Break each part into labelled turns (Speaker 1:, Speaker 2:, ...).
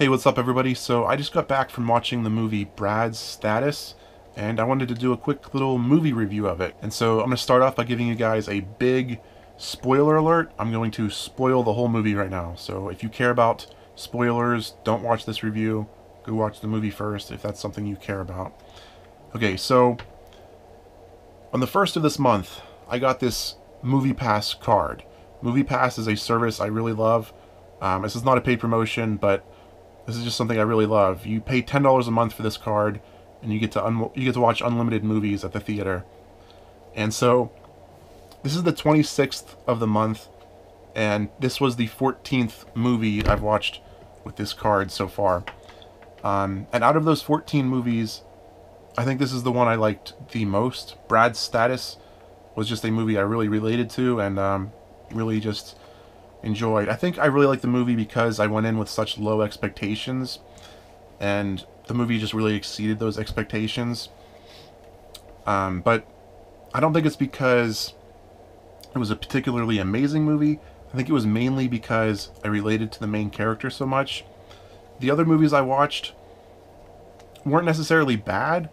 Speaker 1: Hey, what's up everybody? So I just got back from watching the movie Brad's Status, and I wanted to do a quick little movie review of it. And so I'm going to start off by giving you guys a big spoiler alert. I'm going to spoil the whole movie right now. So if you care about spoilers, don't watch this review. Go watch the movie first if that's something you care about. Okay, so on the first of this month, I got this Movie Pass card. Movie Pass is a service I really love. Um, this is not a paid promotion, but this is just something I really love. You pay ten dollars a month for this card, and you get to you get to watch unlimited movies at the theater. And so, this is the 26th of the month, and this was the 14th movie I've watched with this card so far. Um, and out of those 14 movies, I think this is the one I liked the most. Brad's Status was just a movie I really related to and um, really just enjoyed. I think I really liked the movie because I went in with such low expectations, and the movie just really exceeded those expectations. Um, but I don't think it's because it was a particularly amazing movie. I think it was mainly because I related to the main character so much. The other movies I watched weren't necessarily bad.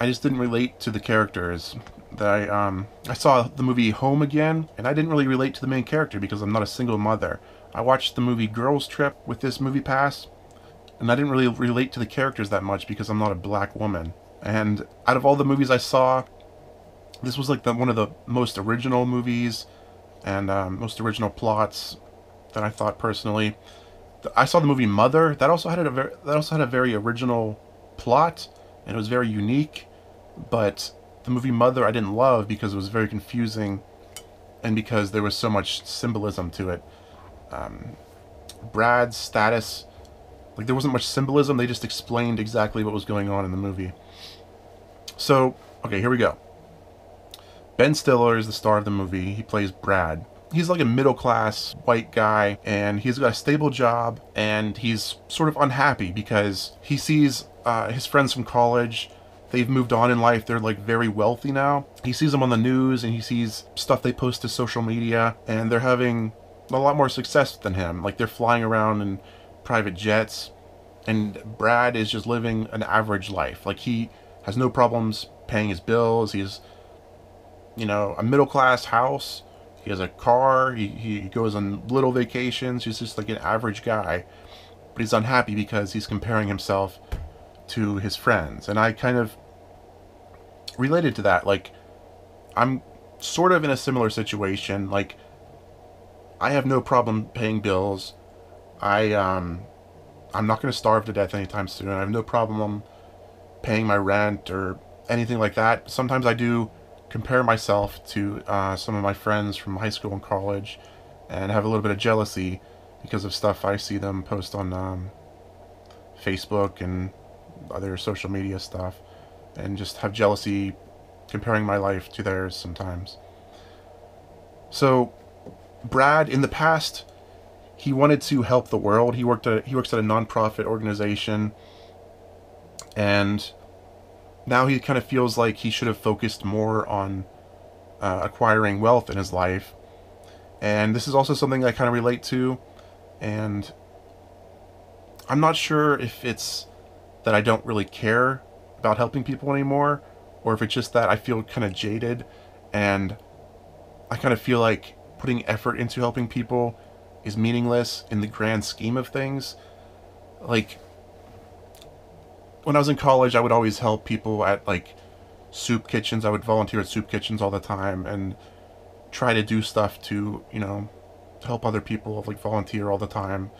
Speaker 1: I just didn't relate to the characters that I um I saw the movie Home again, and I didn't really relate to the main character because I'm not a single mother. I watched the movie Girls Trip with this movie pass, and I didn't really relate to the characters that much because I'm not a black woman. And out of all the movies I saw, this was like the one of the most original movies and um, most original plots that I thought personally. I saw the movie Mother. That also had a very, that also had a very original plot and it was very unique, but the movie Mother I didn't love because it was very confusing and because there was so much symbolism to it. Um, Brad's status, like there wasn't much symbolism, they just explained exactly what was going on in the movie. So, okay, here we go. Ben Stiller is the star of the movie. He plays Brad. He's like a middle class white guy and he's got a stable job and he's sort of unhappy because he sees uh, his friends from college they've moved on in life. They're like very wealthy now. He sees them on the news and he sees stuff they post to social media and they're having a lot more success than him. Like they're flying around in private jets and Brad is just living an average life. Like he has no problems paying his bills. He's you know, a middle class house. He has a car. He, he goes on little vacations. He's just like an average guy. But he's unhappy because he's comparing himself to his friends. And I kind of related to that. Like, I'm sort of in a similar situation. Like, I have no problem paying bills. I, um, I'm not going to starve to death anytime soon. I have no problem paying my rent or anything like that. Sometimes I do compare myself to uh, some of my friends from high school and college and have a little bit of jealousy because of stuff I see them post on um, Facebook and other social media stuff and just have jealousy comparing my life to theirs sometimes. So Brad in the past he wanted to help the world. He worked at he works at a nonprofit organization and now he kind of feels like he should have focused more on uh, acquiring wealth in his life. And this is also something I kind of relate to and I'm not sure if it's that I don't really care about helping people anymore, or if it's just that I feel kind of jaded and I kind of feel like putting effort into helping people is meaningless in the grand scheme of things. Like, when I was in college, I would always help people at like soup kitchens. I would volunteer at soup kitchens all the time and try to do stuff to, you know, help other people, like volunteer all the time.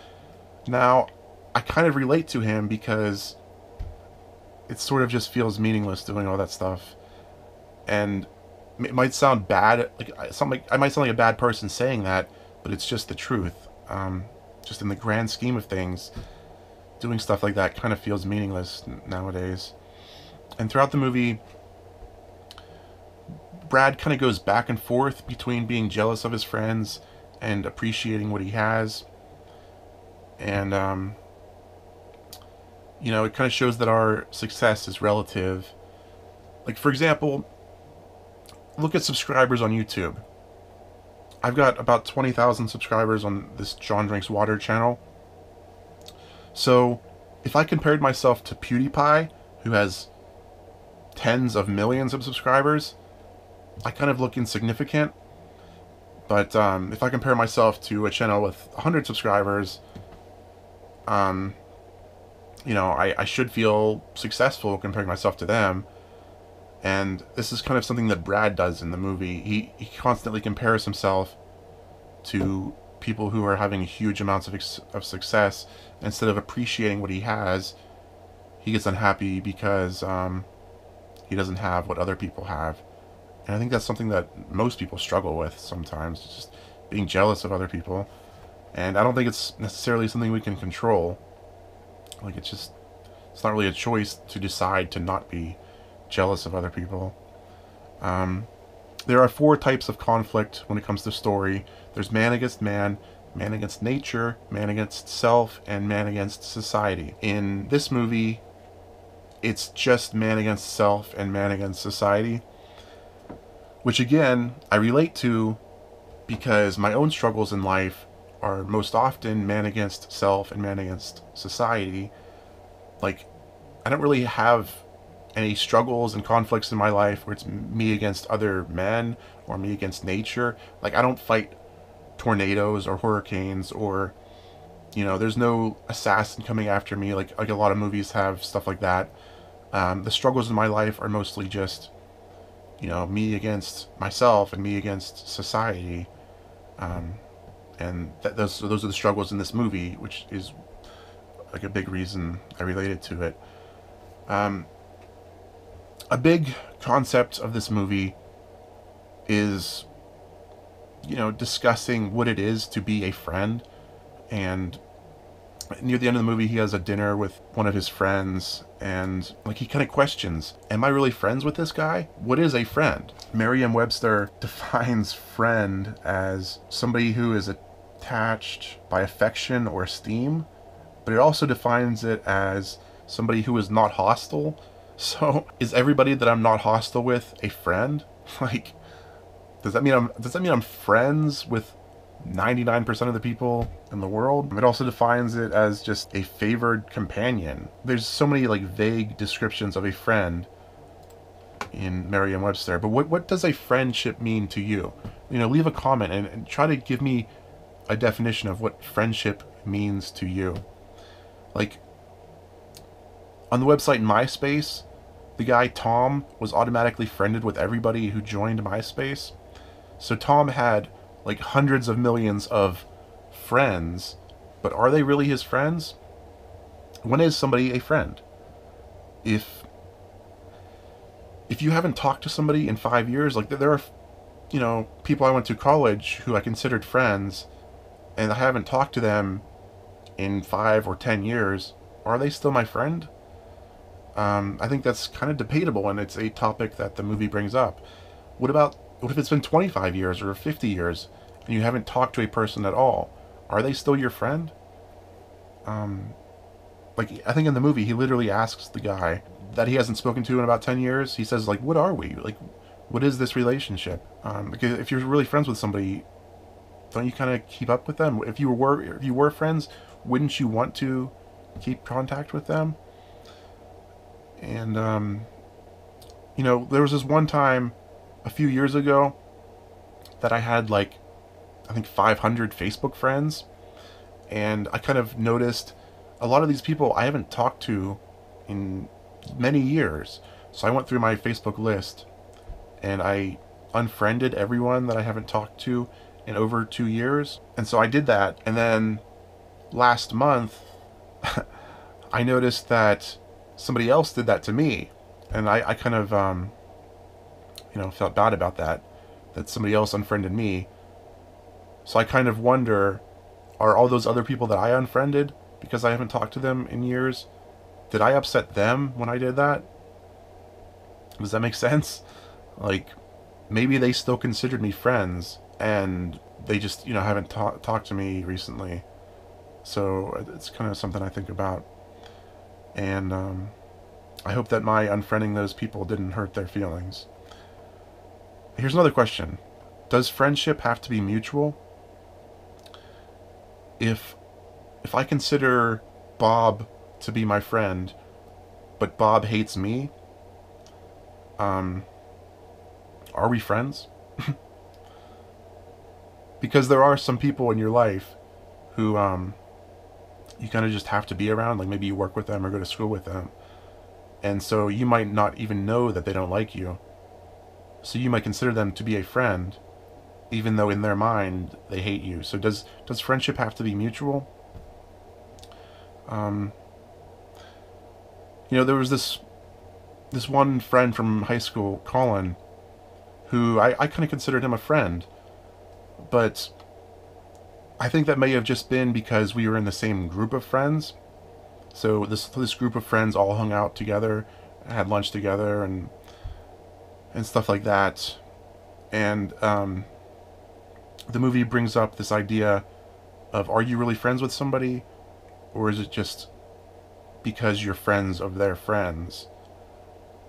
Speaker 1: Now, I kind of relate to him because it sort of just feels meaningless doing all that stuff. And it might sound bad, like something. I might sound like a bad person saying that, but it's just the truth. Um, just in the grand scheme of things, doing stuff like that kind of feels meaningless nowadays. And throughout the movie, Brad kind of goes back and forth between being jealous of his friends and appreciating what he has. And um, you know, it kind of shows that our success is relative. Like, for example, look at subscribers on YouTube. I've got about 20,000 subscribers on this Jon Drinks Water channel. So, if I compared myself to PewDiePie, who has tens of millions of subscribers, I kind of look insignificant. But um, if I compare myself to a channel with 100 subscribers, um, you know, I, I should feel successful comparing myself to them. And this is kind of something that Brad does in the movie. He, he constantly compares himself to people who are having huge amounts of, of success. Instead of appreciating what he has, he gets unhappy because um, he doesn't have what other people have. And I think that's something that most people struggle with sometimes, just being jealous of other people. And I don't think it's necessarily something we can control. Like it's just, it's not really a choice to decide to not be jealous of other people. Um, there are four types of conflict when it comes to story. There's man against man, man against nature, man against self, and man against society. In this movie, it's just man against self and man against society which again I relate to because my own struggles in life are most often man against self and man against society. Like, I don't really have any struggles and conflicts in my life where it's me against other men or me against nature. Like, I don't fight tornadoes or hurricanes or, you know, there's no assassin coming after me like, like a lot of movies have stuff like that. Um, the struggles in my life are mostly just you know, me against myself and me against society. Um, and th- those those are the struggles in this movie, which is like a big reason I related to it. Um, a big concept of this movie is, you know, discussing what it is to be a friend and near the end of the movie, he has a dinner with one of his friends, and like he kind of questions, "Am I really friends with this guy? What is a friend?" Merriam-Webster defines friend as somebody who is attached by affection or esteem, but it also defines it as somebody who is not hostile. So, is everybody that I'm not hostile with a friend? Like, does that mean I'm does that mean I'm friends with 99% of the people in the world. It also defines it as just a favored companion. There's so many like vague descriptions of a friend in Merriam-Webster, but what, what does a friendship mean to you? You know, leave a comment and, and try to give me a definition of what friendship means to you. Like, on the website MySpace, the guy Tom was automatically friended with everybody who joined MySpace. So Tom had like hundreds of millions of friends, but are they really his friends? When is somebody a friend? If if you haven't talked to somebody in five years, like there are, you know, people I went to college who I considered friends, and I haven't talked to them in five or ten years, are they still my friend? Um, I think that's kind of debatable, and it's a topic that the movie brings up. What about what if it's been 25 years or 50 years? and you haven't talked to a person at all, are they still your friend? Um, like I think in the movie he literally asks the guy that he hasn't spoken to in about 10 years. He says like, "What are we? Like, what is this relationship?" Um, because if you're really friends with somebody, don't you kind of keep up with them? If you were if you were friends, wouldn't you want to keep contact with them? And um, you know, there was this one time a few years ago that I had like I think 500 Facebook friends, and I kind of noticed a lot of these people I haven't talked to in many years. So I went through my Facebook list and I unfriended everyone that I haven't talked to in over two years. And so I did that. And then last month, I noticed that somebody else did that to me. And I, I kind of, um, you know, felt bad about that, that somebody else unfriended me. So I kind of wonder, are all those other people that I unfriended because I haven't talked to them in years, did I upset them when I did that? Does that make sense? Like, maybe they still considered me friends, and they just, you know, haven't ta- talked to me recently. So it's kind of something I think about. And um, I hope that my unfriending those people didn't hurt their feelings. Here's another question Does friendship have to be mutual? if if I consider Bob to be my friend, but Bob hates me, um, are we friends? Because there are some people in your life who um, you kind of just have to be around. Like maybe you work with them or go to school with them. And so you might not even know that they don't like you. So you might consider them to be a friend, even though in their mind they hate you. So does does friendship have to be mutual? Um, you know, there was this this one friend from high school, Colin, who I, I kind of considered him a friend, but I think that may have just been because we were in the same group of friends. So this this group of friends all hung out together, had lunch together, and and stuff like that. And um, the movie brings up this idea of are you really friends with somebody, or is it just because you're friends of their friends?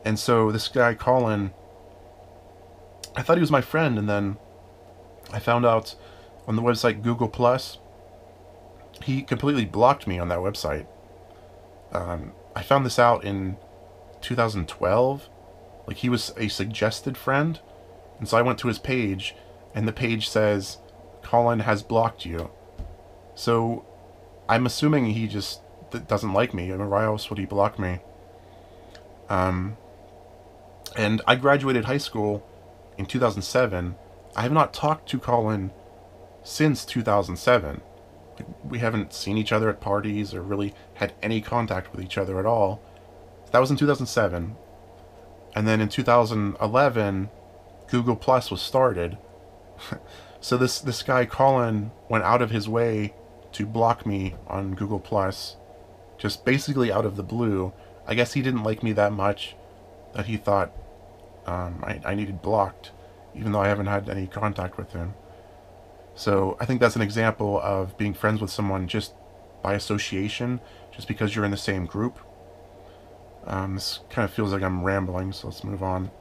Speaker 1: And so this guy Colin, I thought he was my friend, and then I found out on the website Google Plus, he completely blocked me on that website. Um, I found this out in 2012. Like he was a suggested friend, and so I went to his page, and the page says, "Colin has blocked you." So, I'm assuming he just doesn't like me. I mean, why else would he block me? Um, and I graduated high school in 2007. I have not talked to Colin since 2007. We haven't seen each other at parties or really had any contact with each other at all. That was in 2007. And then in 2011, Google Plus was started. so this this guy Colin went out of his way to block me on Google Plus, just basically out of the blue. I guess he didn't like me that much that he thought um, I, I needed blocked, even though I haven't had any contact with him. So I think that's an example of being friends with someone just by association, just because you're in the same group. Um, this kind of feels like I'm rambling, so let's move on.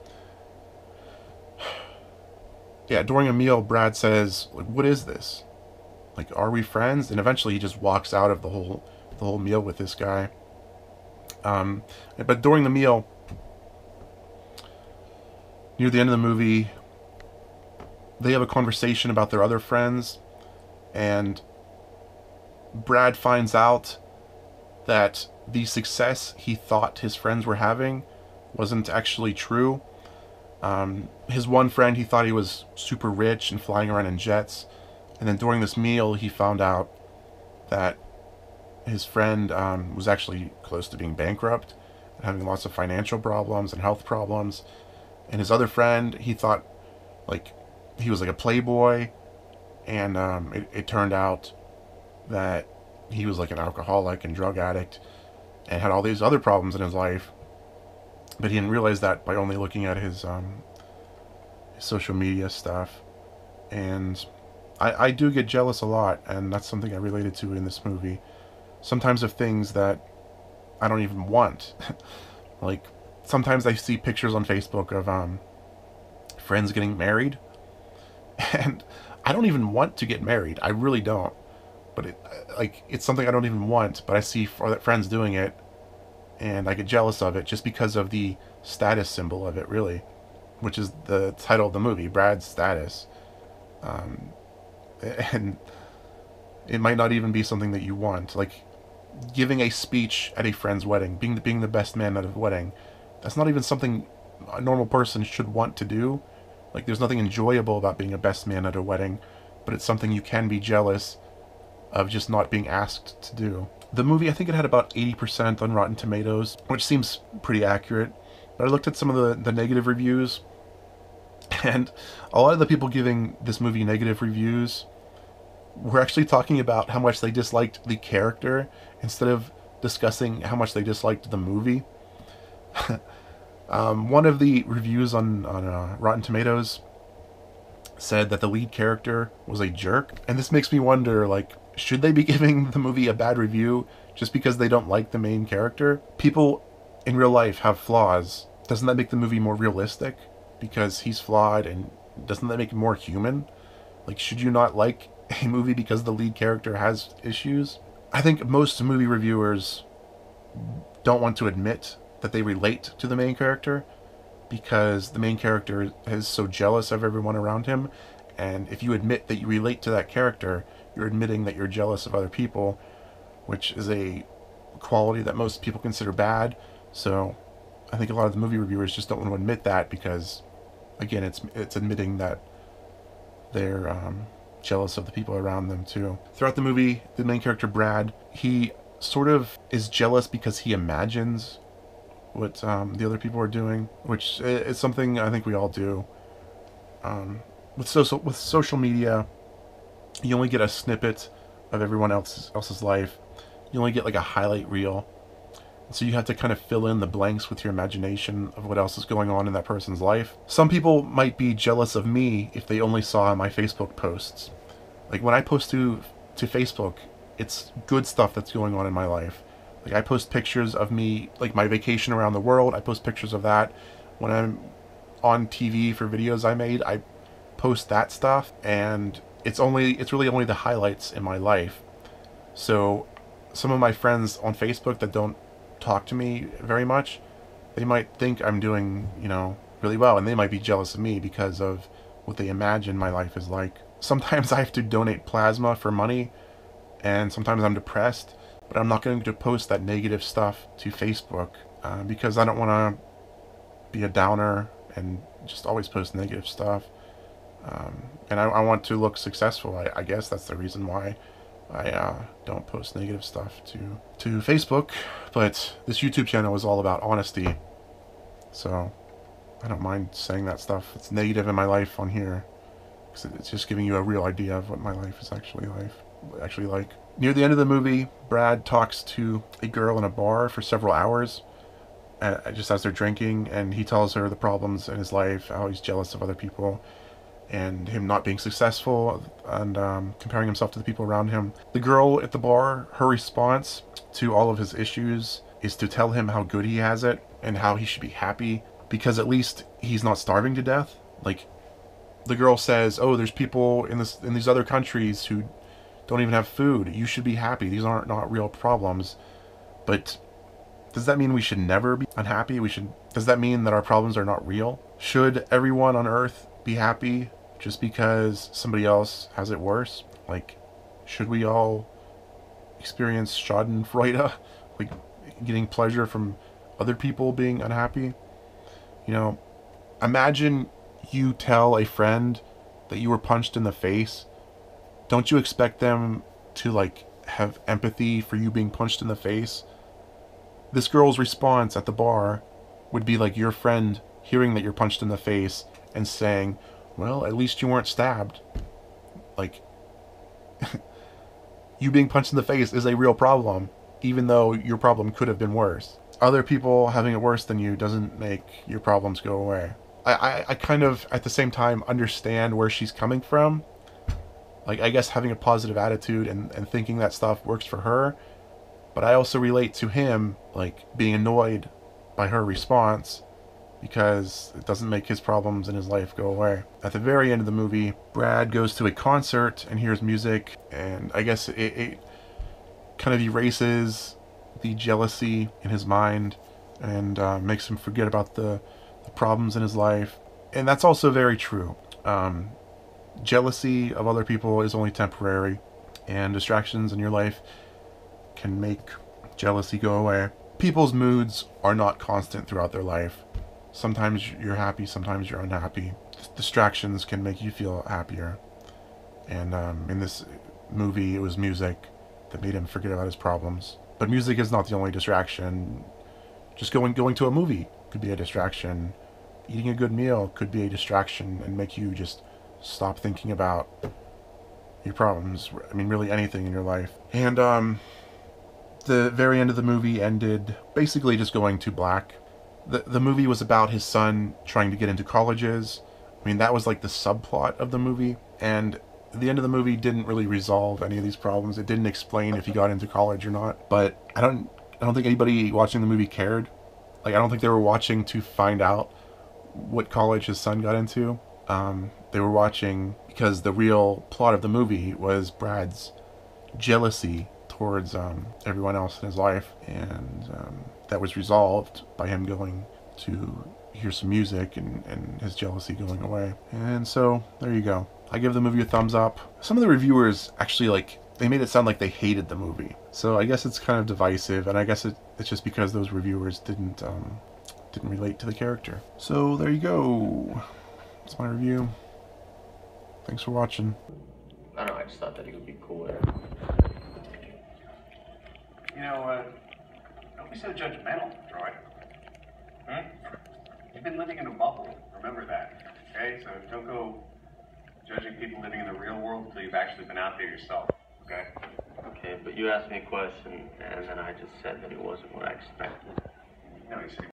Speaker 1: yeah, during a meal, Brad says, like, what is this? Like, are we friends? And eventually he just walks out of the whole the whole meal with this guy. Um, but during the meal, near the end of the movie, they have a conversation about their other friends, and Brad finds out that the success he thought his friends were having wasn't actually true. Um, his one friend, he thought he was super rich and flying around in jets. And then during this meal, he found out that his friend um, was actually close to being bankrupt and having lots of financial problems and health problems. And his other friend, he thought like he was like a playboy, and um, it, it turned out that he was like an alcoholic and drug addict and had all these other problems in his life. But he didn't realize that by only looking at his, um, his social media stuff. And I, I do get jealous a lot, and that's something I related to in this movie. Sometimes of things that I don't even want. like, sometimes I see pictures on Facebook of um, friends getting married, and I don't even want to get married. I really don't. But it, like, it's something I don't even want. But I see friends doing it, and I get jealous of it just because of the status symbol of it, really, which is the title of the movie, Brad's status. Um, and it might not even be something that you want. Like giving a speech at a friend's wedding, being the, being the best man at a wedding, that's not even something a normal person should want to do. Like, there's nothing enjoyable about being a best man at a wedding, but it's something you can be jealous of just not being asked to do. The movie, I think it had about 80% on Rotten Tomatoes, which seems pretty accurate. But I looked at some of the, the negative reviews, and a lot of the people giving this movie negative reviews were actually talking about how much they disliked the character instead of discussing how much they disliked the movie. Um, one of the reviews on, on uh, Rotten Tomatoes said that the lead character was a jerk. And this makes me wonder, like, should they be giving the movie a bad review just because they don't like the main character? People in real life have flaws. Doesn't that make the movie more realistic? Because he's flawed and doesn't that make it more human? Like, should you not like a movie because the lead character has issues? I think most movie reviewers don't want to admit that they relate to the main character because the main character is so jealous of everyone around him. And if you admit that you relate to that character, you're admitting that you're jealous of other people, which is a quality that most people consider bad. So I think a lot of the movie reviewers just don't want to admit that because, again, it's it's admitting that they're um, jealous of the people around them too. Throughout the movie, the main character Brad, he sort of is jealous because he imagines what um, the other people are doing, which is something I think we all do. Um, with social with social media, you only get a snippet of everyone else's else's life. You only get like a highlight reel. So you have to kind of fill in the blanks with your imagination of what else is going on in that person's life. Some people might be jealous of me if they only saw my Facebook posts. Like when I post to to Facebook, it's good stuff that's going on in my life. Like I post pictures of me, like my vacation around the world. I post pictures of that. When I'm on TV for videos I made, I post that stuff, and it's only it's really only the highlights in my life. So some of my friends on Facebook that don't talk to me very much, they might think I'm doing, you know, really well, and they might be jealous of me because of what they imagine my life is like. Sometimes I have to donate plasma for money, and sometimes I'm depressed, but I'm not going to post that negative stuff to Facebook uh, because I don't want to be a downer and just always post negative stuff. Um, and I, I, want to look successful. I, I, guess that's the reason why I uh, don't post negative stuff to to Facebook. But this YouTube channel is all about honesty, so I don't mind saying that stuff. It's negative in my life on here because it's just giving you a real idea of what my life is actually like. Actually, like near the end of the movie, Brad talks to a girl in a bar for several hours. Uh, just as they're drinking, and he tells her the problems in his life, how he's jealous of other people, and him not being successful and um, comparing himself to the people around him. The girl at the bar, her response to all of his issues is to tell him how good he has it and how he should be happy because at least he's not starving to death. Like the girl says, "Oh, there's people in this in these other countries who don't even have food. You should be happy. These aren't not real problems." But does that mean we should never be unhappy? We should Does that mean that our problems are not real? Should everyone on earth be happy just because somebody else has it worse? Like, should we all experience Schadenfreude, like getting pleasure from other people being unhappy? You know, imagine you tell a friend that you were punched in the face. Don't you expect them to like have empathy for you being punched in the face? This girl's response at the bar would be like your friend hearing that you're punched in the face and saying, well, at least you weren't stabbed. Like, you being punched in the face is a real problem, even though your problem could have been worse. Other people having it worse than you doesn't make your problems go away. I, I, kind of, at the same time, understand where she's coming from. Like, I guess having a positive attitude and, and thinking that stuff works for her. But I also relate to him, like, being annoyed by her response because it doesn't make his problems in his life go away. At the very end of the movie, Brad goes to a concert and hears music, and I guess it, it kind of erases the jealousy in his mind and uh, makes him forget about the, problems in his life. And that's also very true. Um, jealousy of other people is only temporary, and distractions in your life can make jealousy go away. People's moods are not constant throughout their life sometimes you're happy, sometimes you're unhappy. Distractions can make you feel happier. And um, in this movie, it was music that made him forget about his problems. But music is not the only distraction. Just going going to a movie could be a distraction. Eating a good meal could be a distraction and make you just stop thinking about your problems. I mean, really anything in your life. And um, the very end of the movie ended basically just going to black the the movie was about his son trying to get into colleges. I mean, that was like the subplot of the movie, and the end of the movie didn't really resolve any of these problems. It didn't explain if he got into college or not. But I don't I don't think anybody watching the movie cared. Like I don't think they were watching to find out what college his son got into. Um, they were watching because the real plot of the movie was Brad's jealousy towards um, everyone else in his life, and um, that was resolved by him going to hear some music and, and his jealousy going away. And so there you go. I give the movie a thumbs up. Some of the reviewers actually like they made it sound like they hated the movie. So I guess it's kind of divisive, and I guess it, it's just because those reviewers didn't um, didn't relate to the character. So there you go. That's my review. Thanks for watching.
Speaker 2: I don't know, I just thought that he would be cooler.
Speaker 3: You know, uh, don't be so judgmental, Troy. Hmm? You've been living in a bubble. Remember that. Okay? So don't go judging people living in the real world until you've actually been out there yourself. Okay?
Speaker 2: Okay, but you asked me a question, and then I just said that it wasn't what I expected.
Speaker 3: Know, you